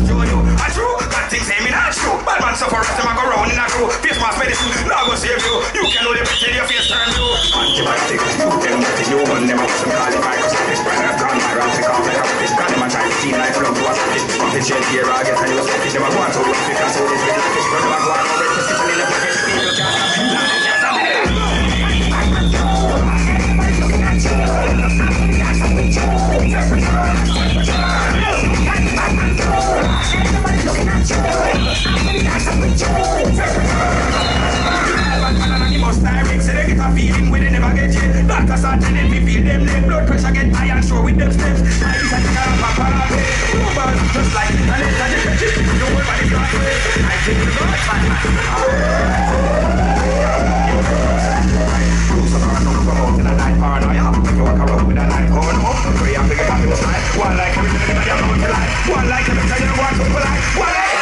zone pass you. A true, that thing say me not true. Bad man suffer, them a go round in a crew. Face mask medicine, now go save you. You can only pretend your face turn blue. Antibiotic, you me that you want them up some qualify. Cause this brand of gun, my round, take off a fish. Gun them a try to team like from to a split. Pump the shit here, I guess I use it. Them a go on to work because all this little fish. Run them a go on over position in the pocket. People can't. Stop it. It. Start telling me feel them leg blood pressure get high and sure with them steps. I is a nigga and papa happy. Rumors just like the talent and the legend. The whole body fly away. I think the bad man. Rules of our number come out in a night paranoia. You walk around with a night horn up, pray and figure out style. One like everything that you know to lie. One like everything you want to polite. One like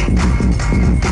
Thank you.